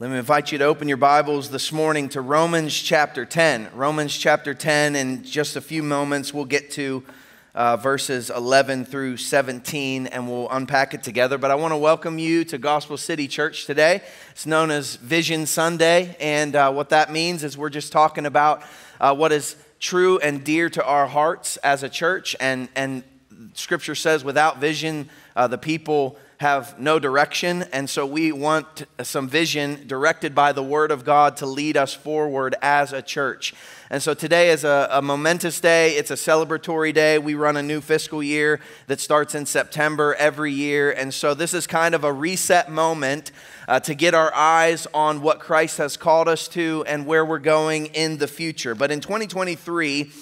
Let me invite you to open your Bibles this morning to Romans chapter 10. Romans chapter 10, in just a few moments, we'll get to uh, verses 11 through 17 and we'll unpack it together. But I want to welcome you to Gospel City Church today. It's known as Vision Sunday, and uh, what that means is we're just talking about uh, what is true and dear to our hearts as a church. And, and Scripture says, without vision, uh, the people have no direction, and so we want some vision directed by the Word of God to lead us forward as a church. And so today is a, a, momentous day. It's a celebratory day. We run a new fiscal year that starts in September every year. And so this is kind of a reset moment uh, to get our eyes on what Christ has called us to and where we're going in the future. But in 2023,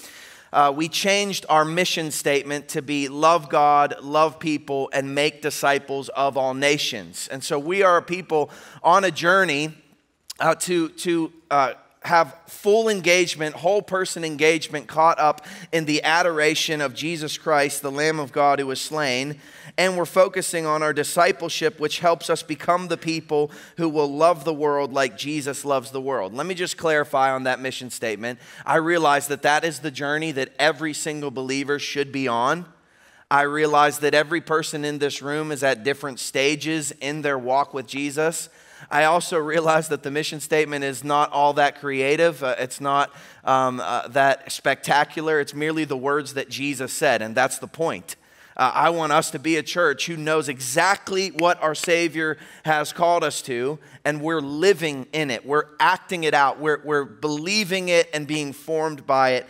uh, we changed our mission statement to be love God, love people, and make disciples of all nations. And so we are a people on a journey uh, to, to uh, have full engagement, whole person engagement caught up in the adoration of Jesus Christ, the Lamb of God who was slain. And we're focusing on our discipleship, which helps us become the people who will love the world like Jesus loves the world. Let me just clarify on that mission statement. I realize that that is the journey that every single believer should be on. I realize that every person in this room is at different stages in their walk with Jesus. I also realize that the mission statement is not all that creative. Uh, it's not um, uh, that spectacular. It's merely the words that Jesus said, and that's the point. Uh, I want us to be a church who knows exactly what our Savior has called us to, and we're living in it. We're acting it out. We're, we're believing it and being formed by it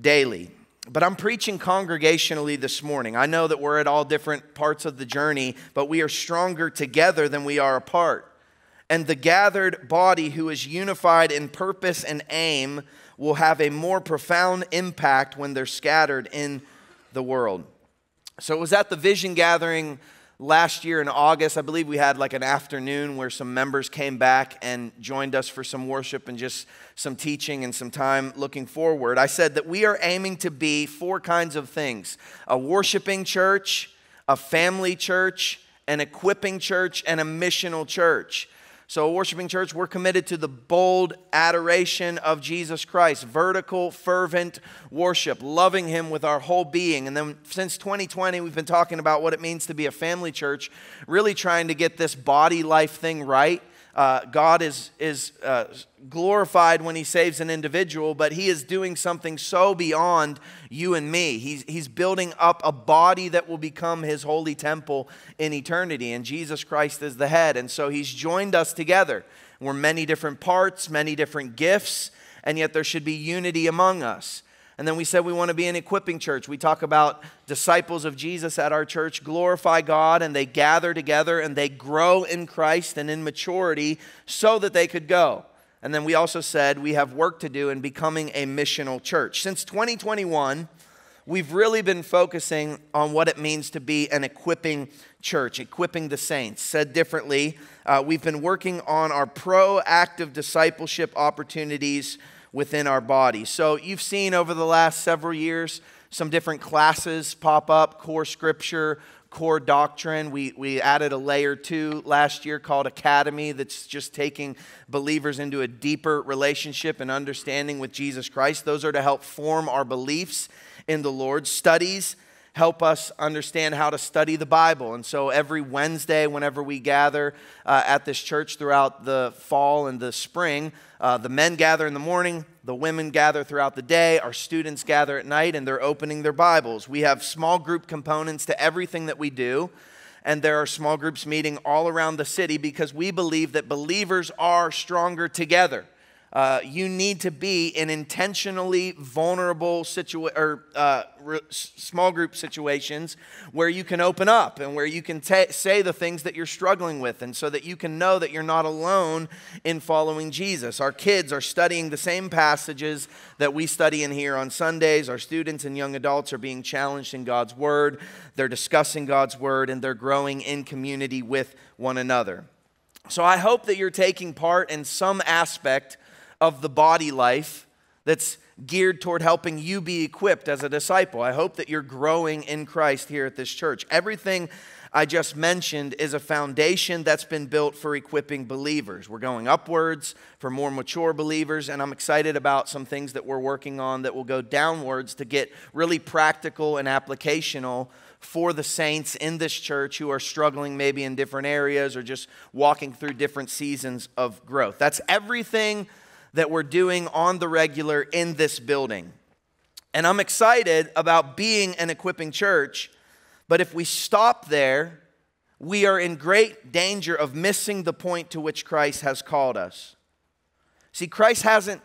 daily. But I'm preaching congregationally this morning. I know that we're at all different parts of the journey, but we are stronger together than we are apart. And the gathered body who is unified in purpose and aim will have a more profound impact when they're scattered in the world. So it was at the vision gathering last year in August. I believe we had like an afternoon where some members came back and joined us for some worship and just some teaching and some time looking forward. I said that we are aiming to be four kinds of things a worshiping church, a family church, an equipping church, and a missional church. So, worshiping church, we're committed to the bold adoration of Jesus Christ, vertical, fervent worship, loving Him with our whole being. And then since 2020, we've been talking about what it means to be a family church, really trying to get this body life thing right uh, God is, is uh, glorified when He saves an individual, but He is doing something so beyond you and me. He's, he's building up a body that will become His holy temple in eternity, and Jesus Christ is the head. And so He's joined us together. We're many different parts, many different gifts, and yet there should be unity among us. And then we said we want to be an equipping church. We talk about disciples of Jesus at our church glorify God and they gather together and they grow in Christ and in maturity so that they could go. And then we also said we have work to do in becoming a missional church. Since 2021, we've really been focusing on what it means to be an equipping church, equipping the saints. Said differently, uh, we've been working on our proactive discipleship opportunities within our body. So you've seen over the last several years some different classes pop up core scripture, core doctrine. We, we added a layer two last year called Academy that's just taking believers into a deeper relationship and understanding with Jesus Christ. Those are to help form our beliefs in the Lord. Studies help us understand how to study the Bible. And so every Wednesday, whenever we gather uh, at this church throughout the fall and the spring, uh, the men gather in the morning, the women gather throughout the day, our students gather at night, and they're opening their Bibles. We have small group components to everything that we do. And there are small groups meeting all around the city because we believe that believers are stronger together. Uh, you need to be in intentionally vulnerable situa- or uh, re- small group situations where you can open up and where you can say the things that you're struggling with, and so that you can know that you're not alone in following Jesus. Our kids are studying the same passages that we study in here on Sundays. Our students and young adults are being challenged in God's Word. They're discussing God's Word and they're growing in community with one another. So I hope that you're taking part in some aspect of the body life that's geared toward helping you be equipped as a disciple. I hope that you're growing in Christ here at this church. Everything I just mentioned is a foundation that's been built for equipping believers. We're going upwards for more mature believers, and I'm excited about some things that we're working on that will go downwards to get really practical and applicational for the saints in this church who are struggling maybe in different areas or just walking through different seasons of growth. That's everything that we're doing on the regular in this building. And I'm excited about being an equipping church but if we stop there, we are in great danger of missing the point to which Christ has called us. See, Christ hasn't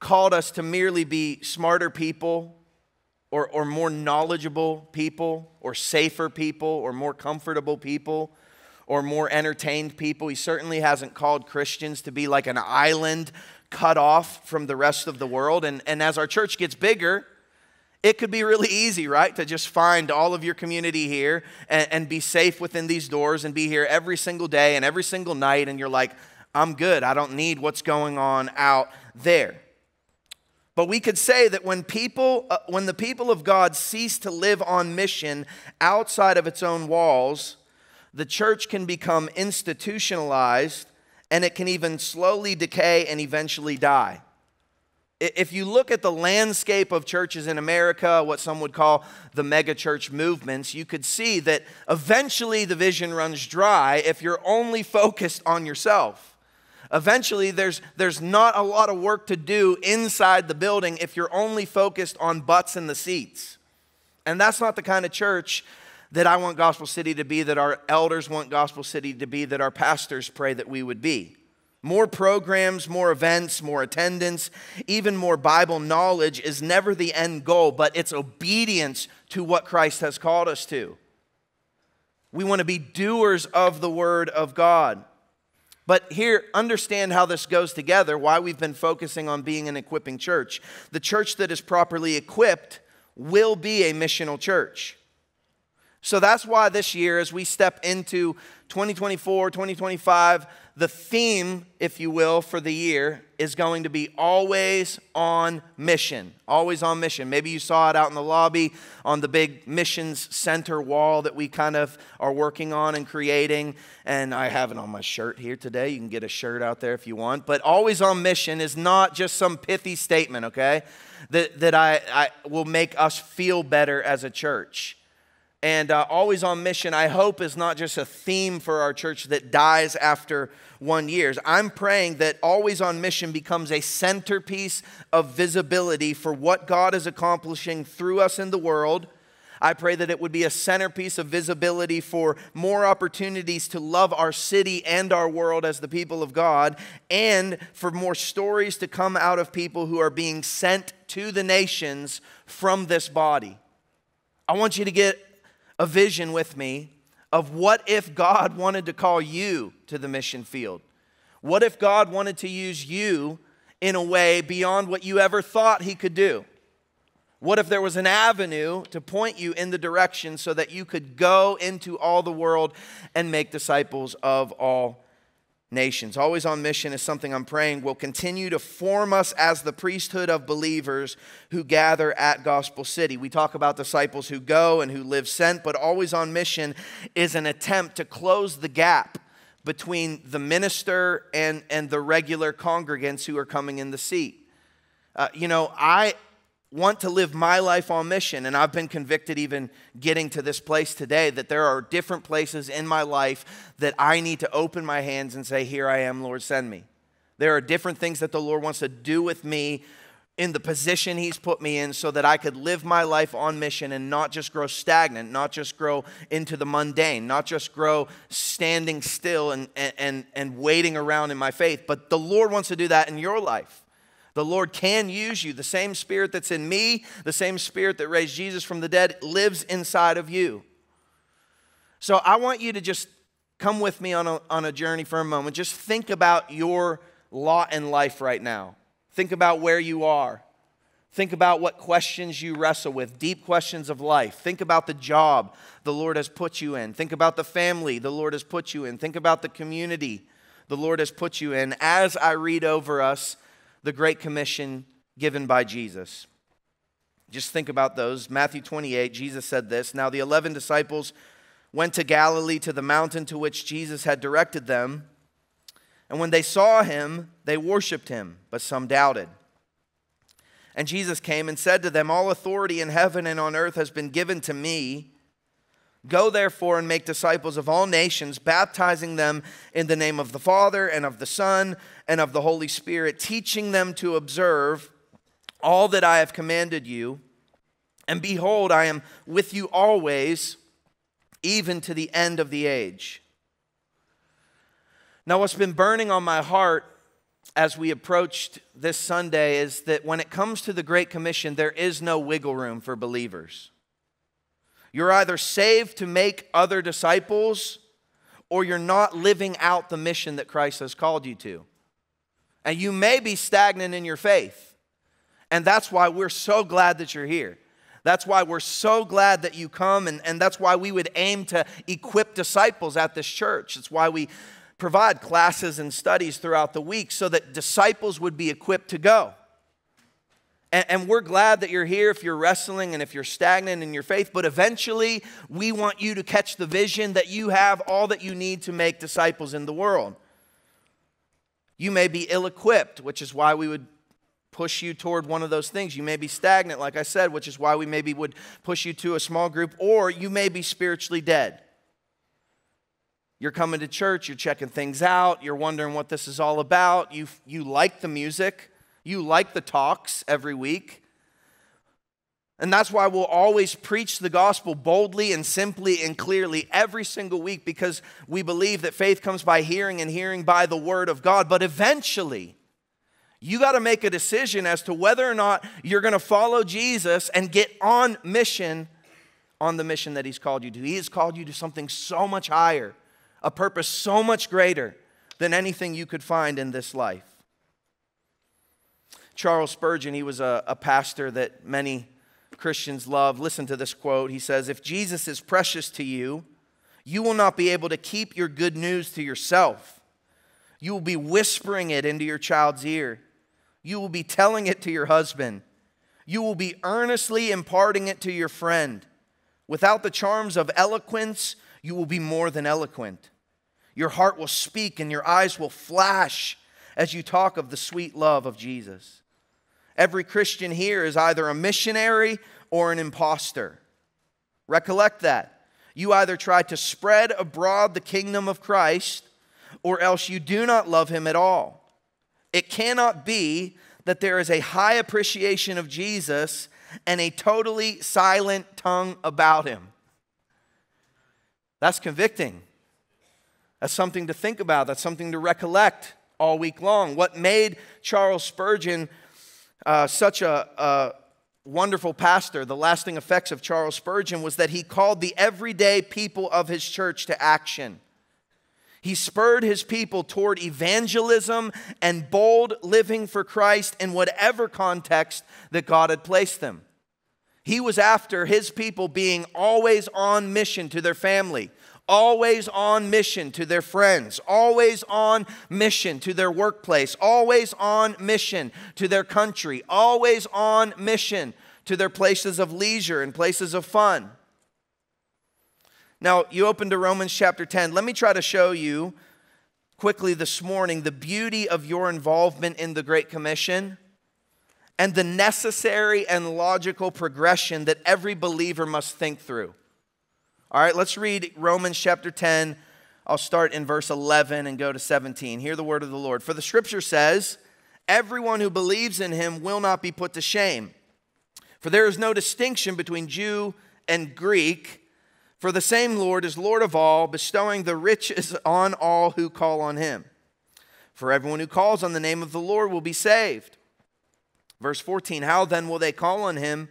called us to merely be smarter people or, or more knowledgeable people or safer people or more comfortable people or more entertained people. He certainly hasn't called Christians to be like an island cut off from the rest of the world. And, and as our church gets bigger, it could be really easy, right, to just find all of your community here and, and, be safe within these doors and be here every single day and every single night, and you're like, I'm good. I don't need what's going on out there. But we could say that when people, uh, when the people of God cease to live on mission outside of its own walls, the church can become institutionalized and it can even slowly decay and eventually die. If you look at the landscape of churches in America, what some would call the megachurch movements, you could see that eventually the vision runs dry if you're only focused on yourself. Eventually, there's, there's not a lot of work to do inside the building if you're only focused on butts in the seats. And that's not the kind of church that I want Gospel City to be, that our elders want Gospel City to be, that our pastors pray that we would be. More programs, more events, more attendance, even more Bible knowledge is never the end goal, but it's obedience to what Christ has called us to. We want to be doers of the Word of God. But here, understand how this goes together, why we've been focusing on being an equipping church. The church that is properly equipped will be a missional church. So that's why this year, as we step into 2024, 2025, the theme, if you will, for the year is going to be always on mission. Always on mission. Maybe you saw it out in the lobby on the big missions center wall that we kind of are working on and creating. And I have it on my shirt here today. You can get a shirt out there if you want. But always on mission is not just some pithy statement, okay? That, that I, I will make us feel better as a church and uh, always on mission i hope is not just a theme for our church that dies after one years i'm praying that always on mission becomes a centerpiece of visibility for what god is accomplishing through us in the world I pray that it would be a centerpiece of visibility for more opportunities to love our city and our world as the people of God, and for more stories to come out of people who are being sent to the nations from this body. I want you to get a vision with me of what if God wanted to call you to the mission field? What if God wanted to use you in a way beyond what you ever thought He could do? What if there was an avenue to point you in the direction so that you could go into all the world and make disciples of all nations. Always on mission is something I'm praying will continue to form us as the priesthood of believers who gather at Gospel City. We talk about disciples who go and who live sent, but always on mission is an attempt to close the gap between the minister and, and the regular congregants who are coming in the seat. Uh, you know, I, want to live my life on mission. And I've been convicted, even getting to this place today, that there are different places in my life that I need to open my hands and say, Here I am, Lord, send me. There are different things that the Lord wants to do with me in the position He's put me in so that I could live my life on mission and not just grow stagnant, not just grow into the mundane, not just grow standing still and, and, and waiting around in my faith. But the Lord wants to do that in your life. The Lord can use you. The same spirit that's in me, the same spirit that raised Jesus from the dead, lives inside of you. So I want you to just come with me on a, on a journey for a moment. Just think about your lot in life right now. Think about where you are. Think about what questions you wrestle with, deep questions of life. Think about the job the Lord has put you in. Think about the family the Lord has put you in. Think about the community the Lord has put you in. As I read over us, the Great Commission given by Jesus. Just think about those. Matthew 28, Jesus said this Now the 11 disciples went to Galilee to the mountain to which Jesus had directed them. And when they saw him, they worshiped him, but some doubted. And Jesus came and said to them, All authority in heaven and on earth has been given to me. Go therefore and make disciples of all nations, baptizing them in the name of the Father and of the Son and of the Holy Spirit, teaching them to observe all that I have commanded you. And behold, I am with you always even to the end of the age. Now, what's been burning on my heart as we approached this Sunday is that when it comes to the Great Commission, there is no wiggle room for believers. You're either saved to make other disciples or you're not living out the mission that Christ has called you to. And you may be stagnant in your faith. And that's why we're so glad that you're here. That's why we're so glad that you come, and, and that's why we would aim to equip disciples at this church. It's why we provide classes and studies throughout the week so that disciples would be equipped to go. And, and we're glad that you're here if you're wrestling and if you're stagnant in your faith, but eventually we want you to catch the vision that you have all that you need to make disciples in the world. You may be ill equipped, which is why we would push you toward one of those things. You may be stagnant, like I said, which is why we maybe would push you to a small group, or you may be spiritually dead. You're coming to church, you're checking things out, you're wondering what this is all about. You, you like the music, you like the talks every week. And that's why we'll always preach the gospel boldly and simply and clearly every single week because we believe that faith comes by hearing and hearing by the word of God. But eventually, you got to make a decision as to whether or not you're going to follow Jesus and get on mission on the mission that He's called you to. He has called you to something so much higher, a purpose so much greater than anything you could find in this life. Charles Spurgeon, he was a, a pastor that many Christians love. Listen to this quote. He says, If Jesus is precious to you, you will not be able to keep your good news to yourself. You will be whispering it into your child's ear. You will be telling it to your husband. You will be earnestly imparting it to your friend. Without the charms of eloquence, you will be more than eloquent. Your heart will speak and your eyes will flash as you talk of the sweet love of Jesus. Every Christian here is either a missionary or an impostor. Recollect that. You either try to spread abroad the kingdom of Christ or else you do not love him at all. It cannot be that there is a high appreciation of Jesus and a totally silent tongue about him. That's convicting. That's something to think about. That's something to recollect all week long. What made Charles Spurgeon uh, such a, a wonderful pastor, the lasting effects of Charles Spurgeon was that he called the everyday people of his church to action. He spurred his people toward evangelism and bold living for Christ in whatever context that God had placed them. He was after his people being always on mission to their family, always on mission to their friends, always on mission to their workplace, always on mission to their country, always on mission to their places of leisure and places of fun. Now, you open to Romans chapter 10. Let me try to show you quickly this morning the beauty of your involvement in the Great Commission and the necessary and logical progression that every believer must think through. All right, let's read Romans chapter 10. I'll start in verse 11 and go to 17. Hear the word of the Lord. For the scripture says, Everyone who believes in him will not be put to shame. For there is no distinction between Jew and Greek for the same Lord is Lord of all, bestowing the riches on all who call on him. For everyone who calls on the name of the Lord will be saved. Verse 14 How then will they call on him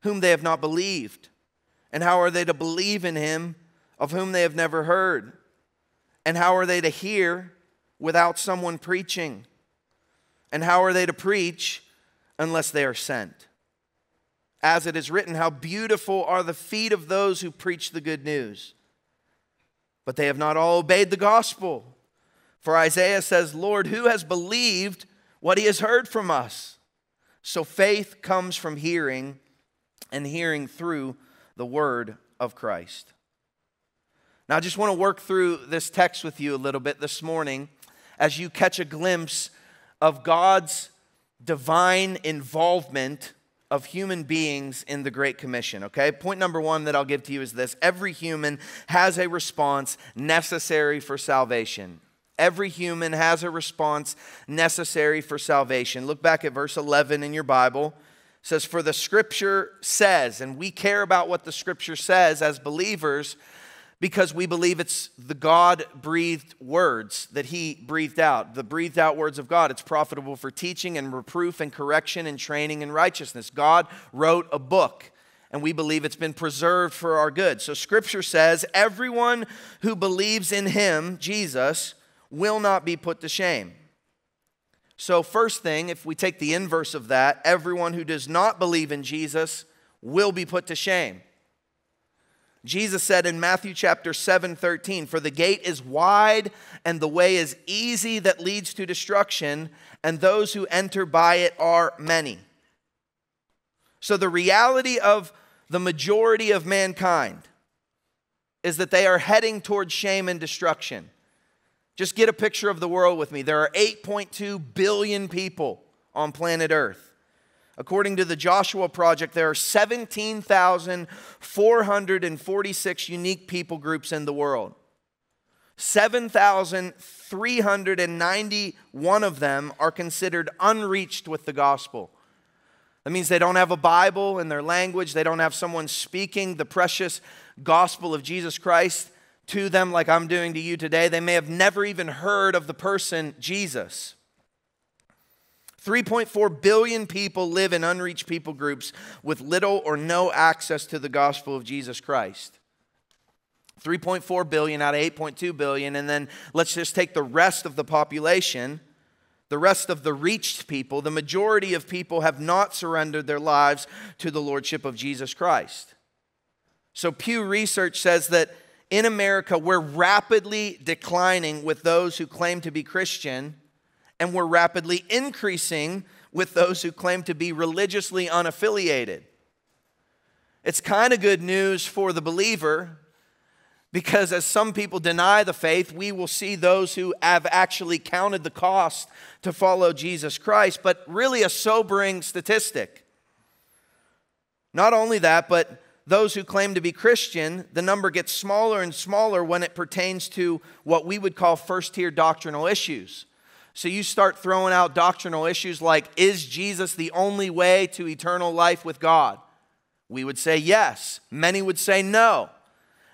whom they have not believed? And how are they to believe in him of whom they have never heard? And how are they to hear without someone preaching? And how are they to preach unless they are sent? As it is written, How beautiful are the feet of those who preach the good news. But they have not all obeyed the gospel. For Isaiah says, Lord, who has believed what he has heard from us? So faith comes from hearing, and hearing through the word of Christ. Now, I just want to work through this text with you a little bit this morning as you catch a glimpse of God's divine involvement of human beings in the Great Commission, okay? Point number one that I'll give to you is this every human has a response necessary for salvation. Every human has a response necessary for salvation. Look back at verse 11 in your Bible. Says, For the scripture says, and we care about what the scripture says as believers because we believe it's the God breathed words that He breathed out, the breathed out words of God. It's profitable for teaching and reproof and correction and training in righteousness. God wrote a book, and we believe it's been preserved for our good. So Scripture says everyone who believes in Him, Jesus, will not be put to shame. So, first thing, if we take the inverse of that, everyone who does not believe in Jesus will be put to shame. Jesus said in Matthew chapter 7 13, For the gate is wide and the way is easy that leads to destruction, and those who enter by it are many. So the reality of the majority of mankind is that they are heading towards shame and destruction. Just get a picture of the world with me. There are 8.2 billion people on planet Earth. According to the Joshua Project, there are 17,446 unique people groups in the world. 7,391 of them are considered unreached with the gospel. That means they don't have a Bible in their language, they don't have someone speaking the precious gospel of Jesus Christ to them like I'm doing to you today. They may have never even heard of the person Jesus. 3.4 billion people live in unreached people groups with little or no access to the gospel of Jesus Christ. 3.4 billion out of 8.2 billion, and then let's just take the rest of the population, the rest of the reached people. The majority of people have not surrendered their lives to the Lordship of Jesus Christ. So, Pew Research says that in America, we're rapidly declining with those who claim to be Christian and we're rapidly increasing with those who claim to be religiously unaffiliated. It's kind of good news for the believer because as some people deny the faith, we will see those who have actually counted the cost to follow Jesus Christ, but really a sobering statistic. Not only that, but those who claim to be Christian, the number gets smaller and smaller when it pertains to what we would call first tier doctrinal issues. So you start throwing out doctrinal issues like Is Jesus the only way to eternal life with God? We would say yes. Many would say no.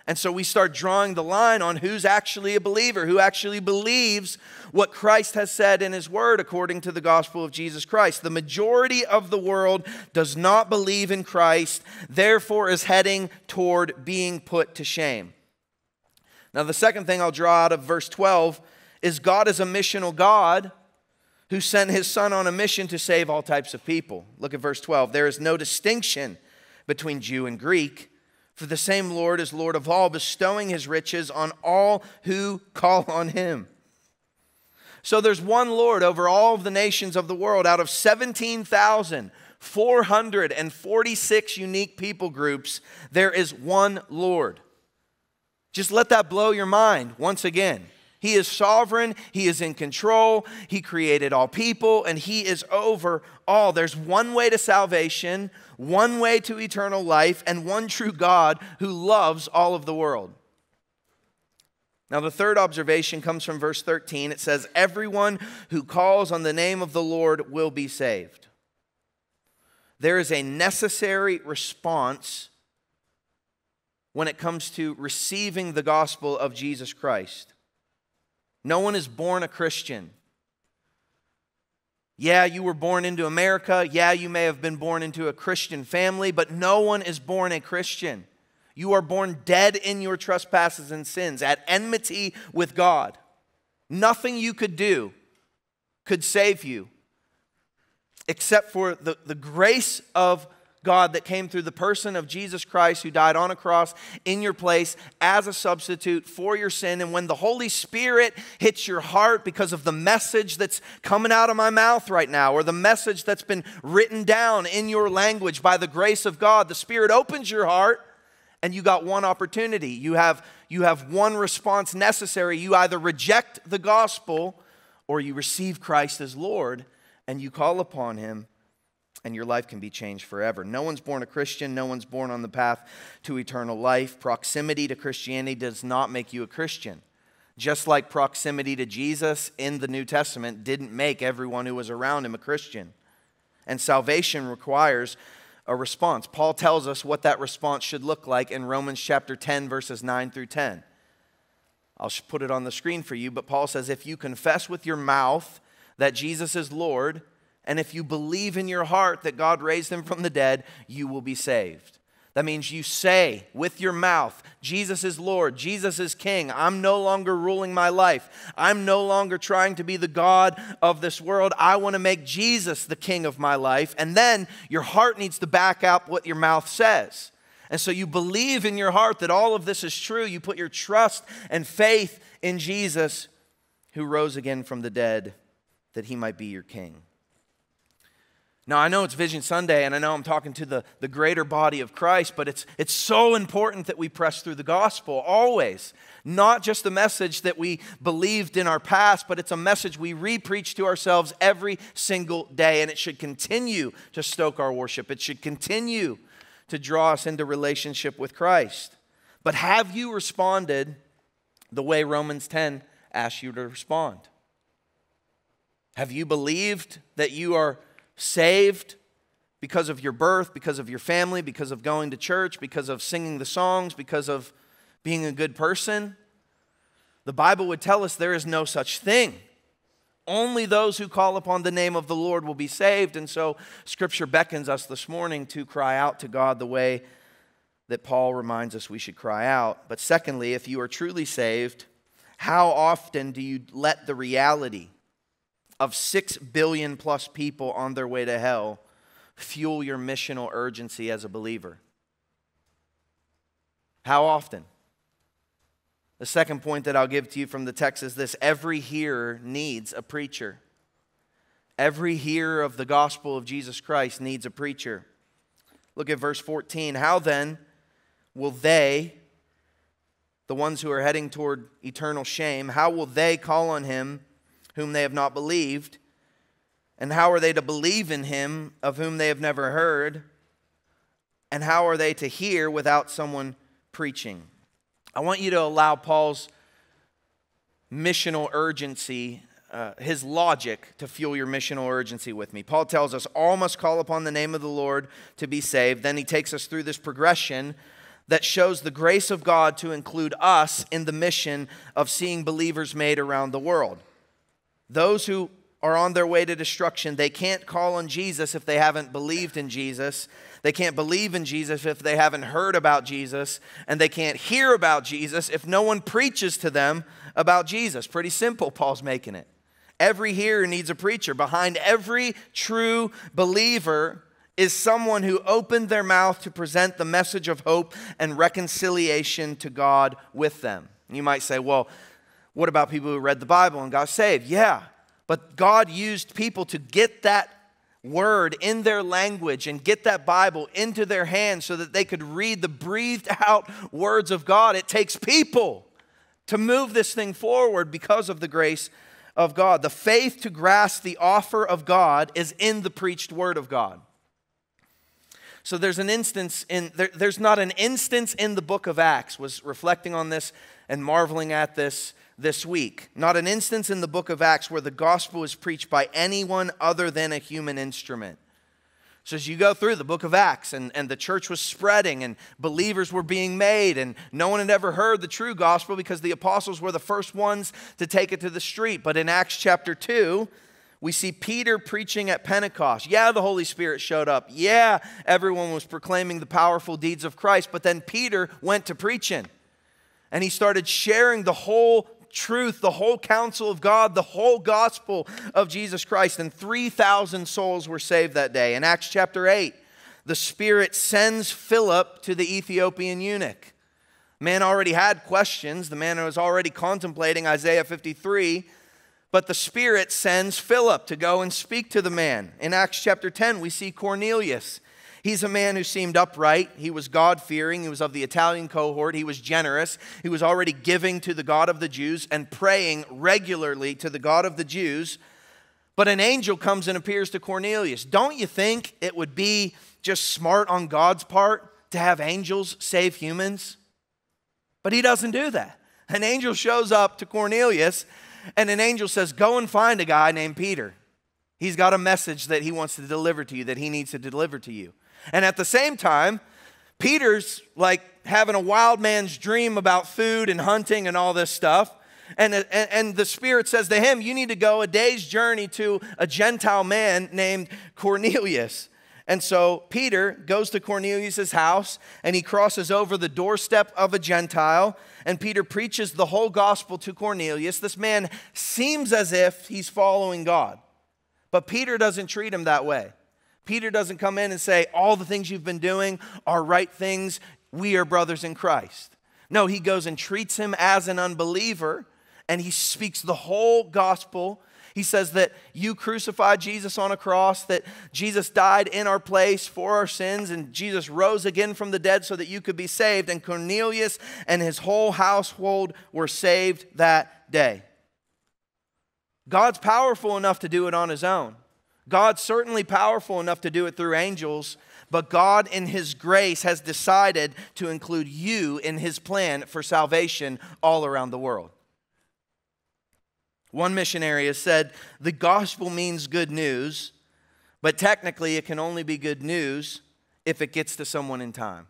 And so we start drawing the line on who's actually a believer, who actually believes what Christ has said in his word according to the gospel of Jesus Christ. The majority of the world does not believe in Christ, therefore is heading toward being put to shame. Now, the second thing I'll draw out of verse 12 is God is a missional God who sent his son on a mission to save all types of people. Look at verse 12. There is no distinction between Jew and Greek, for the same Lord is Lord of all, bestowing his riches on all who call on him. So there's one Lord over all of the nations of the world out of 17,446 unique people groups. There is one Lord. Just let that blow your mind once again. He is sovereign, He is in control, He created all people, and He is over all. There's one way to salvation, one way to eternal life, and one true God who loves all of the world. Now, the third observation comes from verse 13. It says, Everyone who calls on the name of the Lord will be saved. There is a necessary response when it comes to receiving the gospel of Jesus Christ. No one is born a Christian. Yeah, you were born into America. Yeah, you may have been born into a Christian family, but no one is born a Christian. You are born dead in your trespasses and sins, at enmity with God. Nothing you could do could save you except for the, the grace of God that came through the person of Jesus Christ who died on a cross in your place as a substitute for your sin. And when the Holy Spirit hits your heart because of the message that's coming out of my mouth right now, or the message that's been written down in your language by the grace of God, the Spirit opens your heart and you got one opportunity. You have, you have one response necessary. You either reject the gospel or you receive Christ as Lord and you call upon him and your life can be changed forever. No one's born a Christian, no one's born on the path to eternal life. Proximity to Christianity does not make you a Christian. Just like proximity to Jesus in the New Testament didn't make everyone who was around him a Christian. And salvation requires a response. Paul tells us what that response should look like in Romans chapter 10, verses 9 through 10. I'll put it on the screen for you, but Paul says, If you confess with your mouth that Jesus is Lord, and if you believe in your heart that God raised him from the dead, you will be saved. That means you say with your mouth, Jesus is Lord, Jesus is King. I'm no longer ruling my life. I'm no longer trying to be the God of this world. I want to make Jesus the King of my life. And then your heart needs to back up what your mouth says. And so you believe in your heart that all of this is true. You put your trust and faith in Jesus who rose again from the dead that he might be your King. Now, I know it's Vision Sunday, and I know I'm talking to the, the greater body of Christ, but it's, it's so important that we press through the gospel always. Not just the message that we believed in our past, but it's a message we re preach to ourselves every single day, and it should continue to stoke our worship. It should continue to draw us into relationship with Christ. But have you responded the way Romans 10 asks you to respond? Have you believed that you are saved because of your birth, because of your family, because of going to church, because of singing the songs, because of being a good person. The Bible would tell us there is no such thing. Only those who call upon the name of the Lord will be saved. And so, Scripture beckons us this morning to cry out to God the way that Paul reminds us we should cry out. But secondly, if you are truly saved, how often do you let the reality of 6 billion plus people on their way to hell fuel your missional urgency as a believer? How often? The second point that I'll give to you from the text is this every hearer needs a preacher. Every hearer of the gospel of Jesus Christ needs a preacher. Look at verse 14. How then will they, the ones who are heading toward eternal shame, how will they call on him whom they have not believed? And how are they to believe in him of whom they have never heard? And how are they to hear without someone preaching? I want you to allow Paul's missional urgency, uh, his logic, to fuel your missional urgency with me. Paul tells us all must call upon the name of the Lord to be saved. Then he takes us through this progression that shows the grace of God to include us in the mission of seeing believers made around the world. Those who are on their way to destruction, they can't call on Jesus if they haven't believed in Jesus. They can't believe in Jesus if they haven't heard about Jesus. And they can't hear about Jesus if no one preaches to them about Jesus. Pretty simple, Paul's making it. Every hearer needs a preacher. Behind every true believer is someone who opened their mouth to present the message of hope and reconciliation to God with them. You might say, well, what about people who read the Bible and got saved? Yeah, but God used people to get that word in their language and get that Bible into their hands so that they could read the breathed out words of God. It takes people to move this thing forward because of the grace of God. The faith to grasp the offer of God is in the preached word of God. So there's an instance in there, there's not an instance in the book of Acts was reflecting on this and marveling at this this week. Not an instance in the book of Acts where the gospel is preached by anyone other than a human instrument. So, as you go through the book of Acts, and, and the church was spreading, and believers were being made, and no one had ever heard the true gospel because the apostles were the first ones to take it to the street. But in Acts chapter 2, we see Peter preaching at Pentecost. Yeah, the Holy Spirit showed up. Yeah, everyone was proclaiming the powerful deeds of Christ. But then Peter went to preaching, and he started sharing the whole truth, the whole counsel of God, the whole gospel of Jesus Christ. And 3,000 souls were saved that day. In Acts chapter 8, the Spirit sends Philip to the Ethiopian eunuch. Man already had questions, the man was already contemplating Isaiah 53. But the Spirit sends Philip to go and speak to the man. In Acts chapter 10, we see Cornelius. He's a man who seemed upright. He was God fearing. He was of the Italian cohort. He was generous. He was already giving to the God of the Jews and praying regularly to the God of the Jews. But an angel comes and appears to Cornelius. Don't you think it would be just smart on God's part to have angels save humans? But he doesn't do that. An angel shows up to Cornelius, and an angel says, Go and find a guy named Peter. He's got a message that he wants to deliver to you, that he needs to deliver to you. And at the same time, Peter's like having a wild man's dream about food and hunting and all this stuff. And, and, and, the Spirit says to him, You need to go a day's journey to a Gentile man named Cornelius. And so Peter goes to Cornelius' house and he crosses over the doorstep of a Gentile. And Peter preaches the whole gospel to Cornelius. This man seems as if he's following God, but Peter doesn't treat him that way. Peter doesn't come in and say, All the things you've been doing are right things. We are brothers in Christ. No, he goes and treats him as an unbeliever and he speaks the whole gospel. He says that you crucified Jesus on a cross, that Jesus died in our place for our sins, and Jesus rose again from the dead so that you could be saved. And Cornelius and his whole household were saved that day. God's powerful enough to do it on his own. God's certainly powerful enough to do it through angels, but God, in His grace, has decided to include you in His plan for salvation all around the world. One missionary has said the gospel means good news, but technically it can only be good news if it gets to someone in time.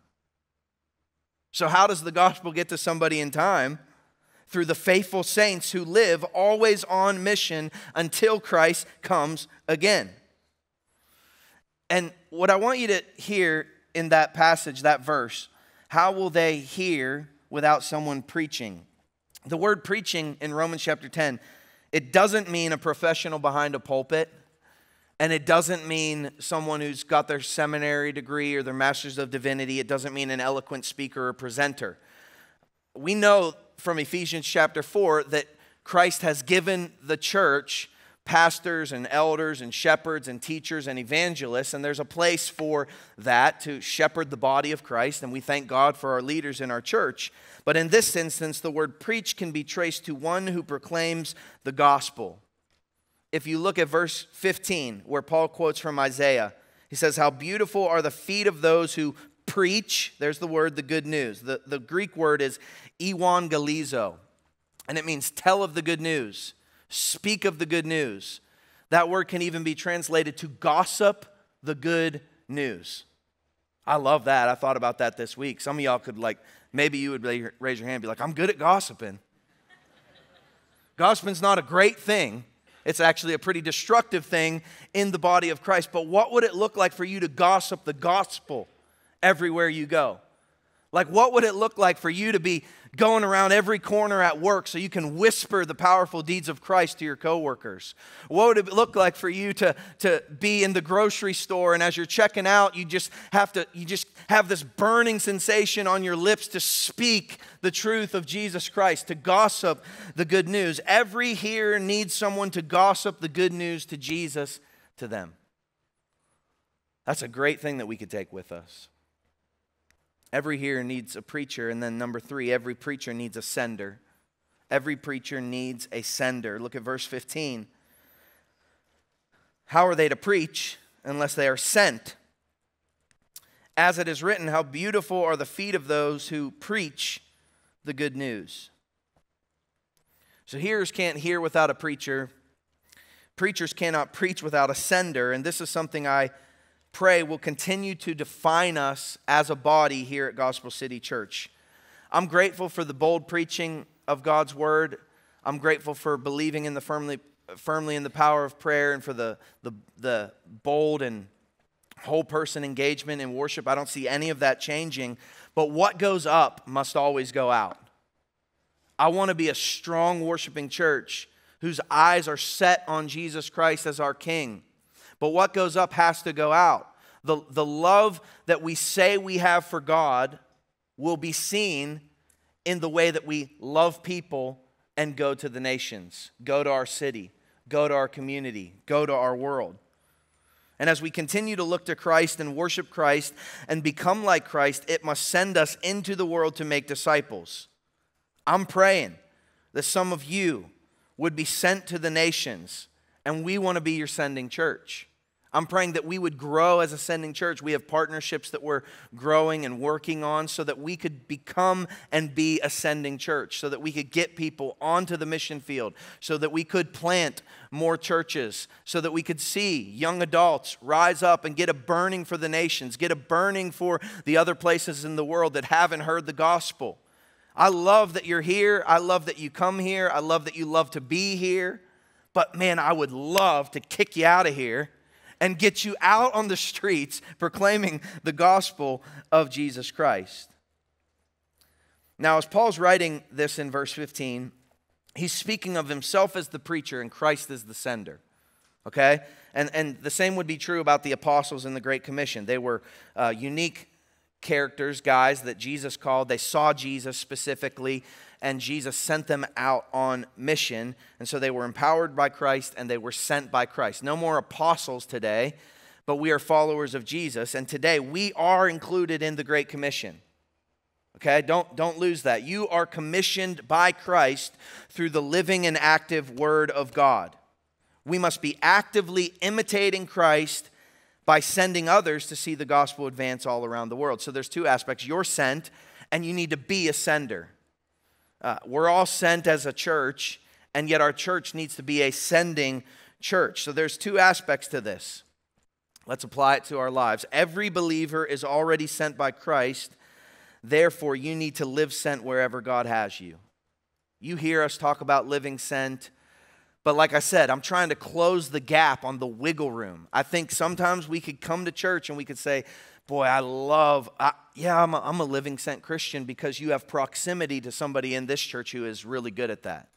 So, how does the gospel get to somebody in time? Through the faithful saints who live always on mission until Christ comes again. And what I want you to hear in that passage, that verse, how will they hear without someone preaching? The word preaching in Romans chapter 10 it doesn't mean a professional behind a pulpit, and it doesn't mean someone who's got their seminary degree or their master's of divinity. It doesn't mean an eloquent speaker or presenter. We know from Ephesians chapter 4 that Christ has given the church pastors and elders and shepherds and teachers and evangelists, and there's a place for that to shepherd the body of Christ, and we thank God for our leaders in our church. But in this instance, the word preach can be traced to one who proclaims the gospel. If you look at verse 15, where Paul quotes from Isaiah, he says, How beautiful are the feet of those who preach. There's the word, the good news. The, the Greek word is evangelizo, and it means tell of the good news, speak of the good news. That word can even be translated to gossip the good news. I love that. I thought about that this week. Some of y'all could like maybe you would raise your hand and be like, I'm good at gossiping. Gossiping's not a great thing. It's actually a pretty destructive thing in the body of Christ. But what would it look like for you to gossip the gospel everywhere you go? Like, what would it look like for you to be going around every corner at work so you can whisper the powerful deeds of Christ to your coworkers? What would it look like for you to, to be in the grocery store and as you're checking out, you just have to you just have this burning sensation on your lips to speak the truth of Jesus Christ, to gossip the good news. Every here needs someone to gossip the good news to Jesus to them. That's a great thing that we could take with us. Every hearer needs a preacher. And then number three, every preacher needs a sender. Every preacher needs a sender. Look at verse 15. How are they to preach unless they are sent? As it is written, how beautiful are the feet of those who preach the good news. So, hearers can't hear without a preacher. Preachers cannot preach without a sender. And this is something I pray will continue to define us as a body here at Gospel City Church. I'm grateful for the bold preaching of God's word. I'm grateful for believing in the firmly, firmly in the power of prayer and for the, the, the bold and whole person engagement in worship. I don't see any of that changing. But what goes up must always go out. I want to be a strong worshiping church whose eyes are set on Jesus Christ as our King but what goes up has to go out. The, the love that we say we have for God will be seen in the way that we love people and go to the nations, go to our city, go to our community, go to our world. And as we continue to look to Christ and worship Christ and become like Christ, it must send us into the world to make disciples. I'm praying that some of you would be sent to the nations, and we want to be your sending church. I'm praying that we would grow as Ascending church. We have partnerships that we're growing and working on so that we could become and be Ascending church, so that we could get people onto the mission field, so that we could plant more churches, so that we could see young adults rise up and get a burning for the nations, get a burning for the other places in the world that haven't heard the gospel. I love that you're here. I love that you come here. I love that you love to be here. But man, I would love to kick you out of here and get you out on the streets proclaiming the gospel of Jesus Christ. Now, as Paul's writing this in verse 15, he's speaking of himself as the preacher and Christ as the sender. Okay? And, and the same would be true about the apostles in the Great Commission. They were uh, unique characters, guys that Jesus called. They saw Jesus specifically and Jesus sent them out on mission. And so they were empowered by Christ and they were sent by Christ. No more apostles today, but we are followers of Jesus. And today we are included in the Great Commission. Okay, don't, don't lose that. You are commissioned by Christ through the living and active Word of God. We must be actively imitating Christ by sending others to see the gospel advance all around the world. So there's two aspects. You're sent, and you need to be a sender. Uh, we're all sent as a church, and yet our church needs to be a sending church. So there's two aspects to this. Let's apply it to our lives. Every believer is already sent by Christ. Therefore, you need to live sent wherever God has you. You hear us talk about living sent, but like I said, I'm trying to close the gap on the wiggle room. I think sometimes we could come to church and we could say, boy, I love, I, yeah, I'm a, I'm a living sent Christian because you have proximity to somebody in this church who is really good at that.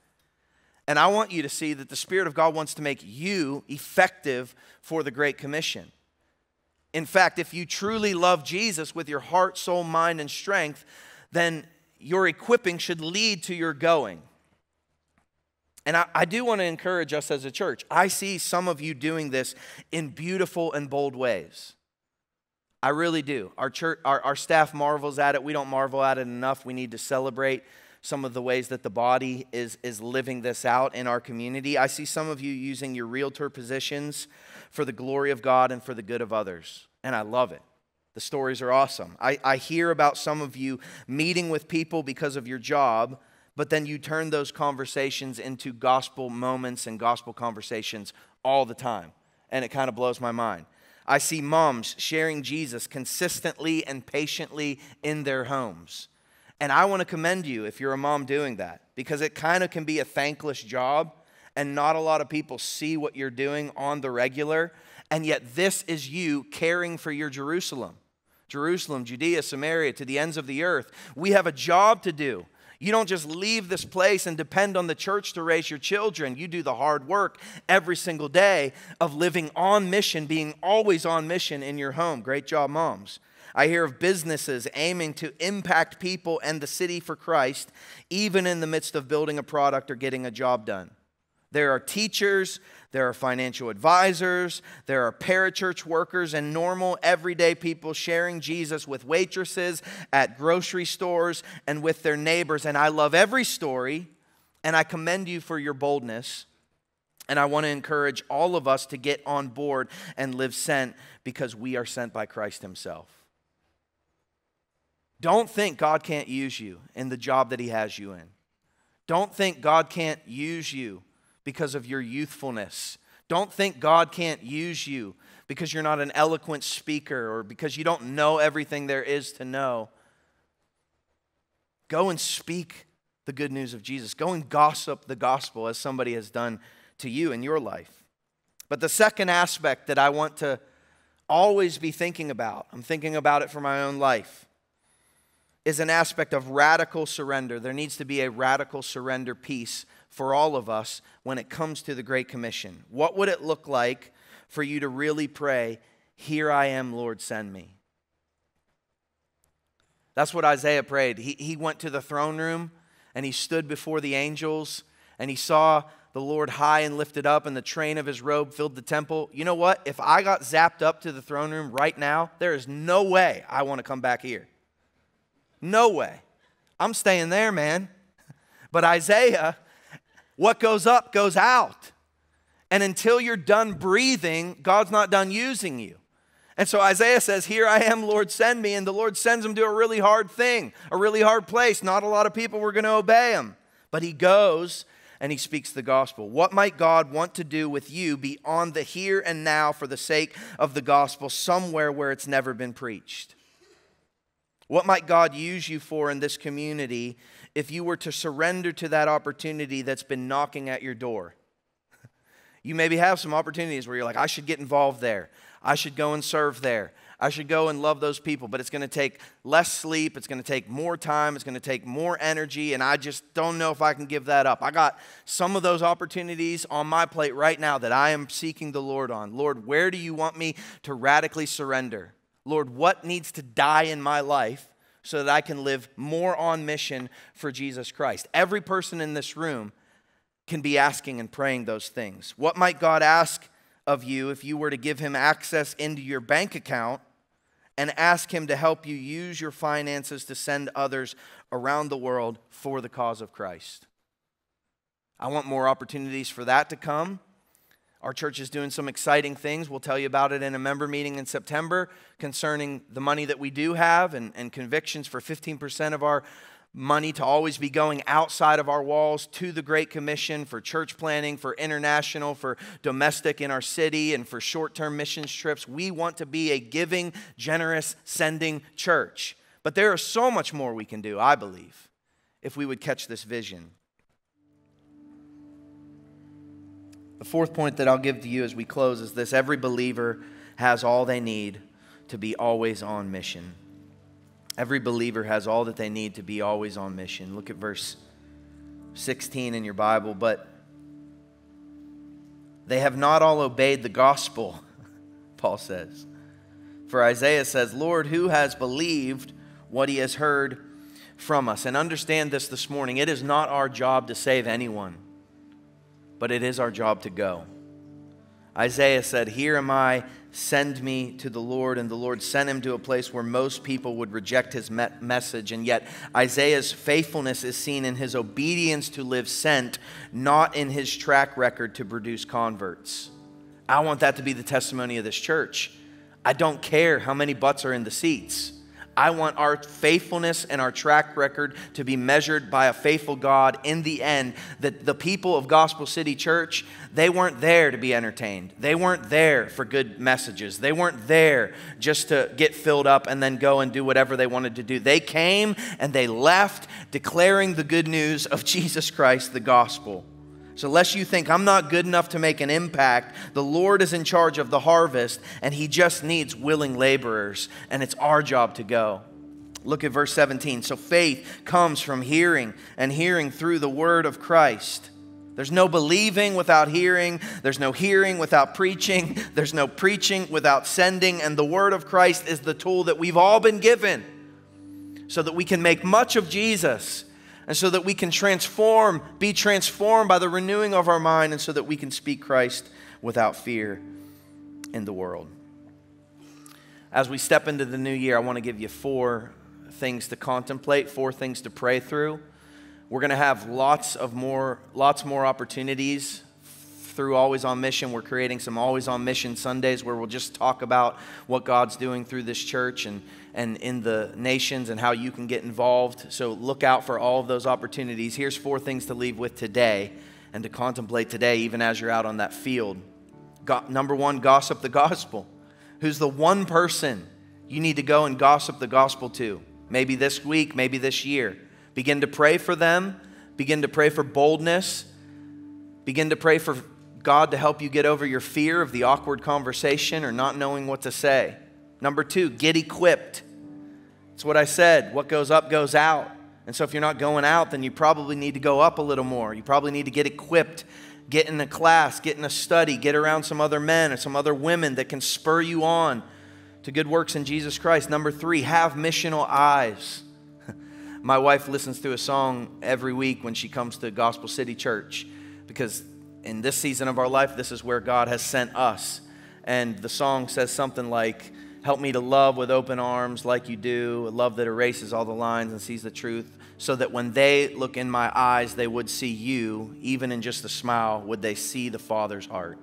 And I want you to see that the Spirit of God wants to make you effective for the Great Commission. In fact, if you truly love Jesus with your heart, soul, mind, and strength, then your equipping should lead to your going. And I, I, do want to encourage us as a church. I see some of you doing this in beautiful and bold ways. I really do. Our church, our, our staff marvels at it. We don't marvel at it enough. We need to celebrate some of the ways that the body is, is living this out in our community. I see some of you using your realtor positions for the glory of God and for the good of others, and I love it. The stories are awesome. I, I hear about some of you meeting with people because of your job, but then you turn those conversations into gospel moments and gospel conversations all the time, and it kind of blows my mind. I see moms sharing Jesus consistently and patiently in their homes. And I want to commend you if you're a mom doing that because it kind of can be a thankless job and not a lot of people see what you're doing on the regular. And yet, this is you caring for your Jerusalem. Jerusalem, Judea, Samaria, to the ends of the earth. We have a job to do. You don't just leave this place and depend on the church to raise your children. You do the hard work every single day of living on mission, being always on mission in your home. Great job, moms. I hear of businesses aiming to impact people and the city for Christ, even in the midst of building a product or getting a job done. There are teachers, there are financial advisors, there are parachurch workers, and normal everyday people sharing Jesus with waitresses at grocery stores and with their neighbors. And I love every story, and I commend you for your boldness. And I want to encourage all of us to get on board and live sent because we are sent by Christ Himself. Don't think God can't use you in the job that He has you in. Don't think God can't use you because of your youthfulness. Don't think God can't use you because you're not an eloquent speaker or because you don't know everything there is to know. Go and speak the good news of Jesus. Go and gossip the gospel as somebody has done to you in your life. But the second aspect that I want to always be thinking about, I'm thinking about it for my own life, is an aspect of radical surrender. There needs to be a radical surrender piece for all of us when it comes to the Great Commission? What would it look like for you to really pray, Here I am, Lord, send me? That's what Isaiah prayed. He, he went to the throne room and he stood before the angels and he saw the Lord high and lifted up, and the train of his robe filled the temple. You know what? If I got zapped up to the throne room right now, there is no way I want to come back here. No way. I'm staying there, man. But Isaiah, what goes up goes out. And until you're done breathing, God's not done using you. And so Isaiah says, Here I am, Lord, send me. And the Lord sends him to a really hard thing, a really hard place. Not a lot of people were going to obey him. But he goes and he speaks the gospel. What might God want to do with you beyond the here and now for the sake of the gospel somewhere where it's never been preached? What might God use you for in this community if you were to surrender to that opportunity that's been knocking at your door. You maybe have some opportunities where you're like, I should get involved there. I should go and serve there. I should go and love those people, but it's going to take less sleep. It's going to take more time. It's going to take more energy, and I just don't know if I can give that up. I got some of those opportunities on my plate right now that I am seeking the Lord on. Lord, where do you want me to radically surrender? Lord, what needs to die in my life so that I can live more on mission for Jesus Christ. Every person in this room can be asking and praying those things. What might God ask of you if you were to give him access into your bank account and ask him to help you use your finances to send others around the world for the cause of Christ? I want more opportunities for that to come. Our church is doing some exciting things. We'll tell you about it in a member meeting in September concerning the money that we do have and, and convictions for 15% of our money to always be going outside of our walls to the Great Commission for church planning, for international, for domestic in our city, and for short term missions trips. We want to be a giving, generous, sending church. But there is so much more we can do, I believe, if we would catch this vision. The fourth point that I'll give to you as we close is this every believer has all they need to be always on mission. Every believer has all that they need to be always on mission. Look at verse 16 in your Bible. But they have not all obeyed the gospel, Paul says. For Isaiah says, Lord, who has believed what he has heard from us? And understand this this morning it is not our job to save anyone but it is our job to go. Isaiah said, Here am I, send me to the Lord. And the Lord sent him to a place where most people would reject his me- message. And yet, Isaiah's faithfulness is seen in his obedience to live sent, not in his track record to produce converts. I want that to be the testimony of this church. I don't care how many butts are in the seats. I want our faithfulness and our track record to be measured by a faithful God in the end. That the people of Gospel City Church, they weren't there to be entertained. They weren't there for good messages. They weren't there just to get filled up and then go and do whatever they wanted to do. They came and they left declaring the good news of Jesus Christ, the gospel. So, lest you think I'm not good enough to make an impact, the Lord is in charge of the harvest and He just needs willing laborers, and it's our job to go. Look at verse 17. So, faith comes from hearing, and hearing through the word of Christ. There's no believing without hearing. There's no hearing without preaching. There's no preaching without sending. And the word of Christ is the tool that we've all been given so that we can make much of Jesus and so that we can transform, be transformed by the renewing of our mind, and so that we can speak Christ without fear in the world. As we step into the new year, I want to give you four things to contemplate, four things to pray through. We're going to have lots of more, lots more opportunities through Always on Mission. We're creating some Always on Mission Sundays where we'll just talk about what God's doing through this church and and in the nations and how you can get involved. So look out for all of those opportunities. Here's four things to leave with today and to contemplate today, even as you're out on that field. Go- number one, gossip the gospel. Who's the one person you need to go and gossip the gospel to? Maybe this week, maybe this year. Begin to pray for them. Begin to pray for boldness. Begin to pray for God to help you get over your fear of the awkward conversation or not knowing what to say. Number two, get equipped. It's what I said. What goes up goes out. And so if you're not going out, then you probably need to go up a little more. You probably need to get equipped, get in a class, get in a study, get around some other men or some other women that can spur you on to good works in Jesus Christ. Number three, have missional eyes. My wife listens to a song every week when she comes to Gospel City Church because in this season of our life, this is where God has sent us. And the song says something like, Help me to love with open arms like you do, a love that erases all the lines and sees the truth, so that when they look in my eyes, they would see you, even in just a smile, would they see the Father's heart?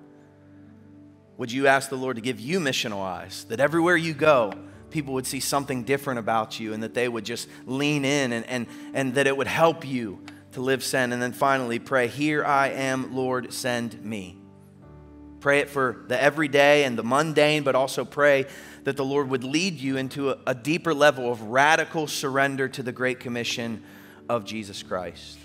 Would you ask the Lord to give you missional eyes, that everywhere you go, people would see something different about you and that they would just lean in and, and, and that it would help you to live send. And then finally, pray, Here I am, Lord, send me. Pray it for the everyday and the mundane, but also pray that the Lord would lead you into a, a deeper level of radical surrender to the Great Commission of Jesus Christ.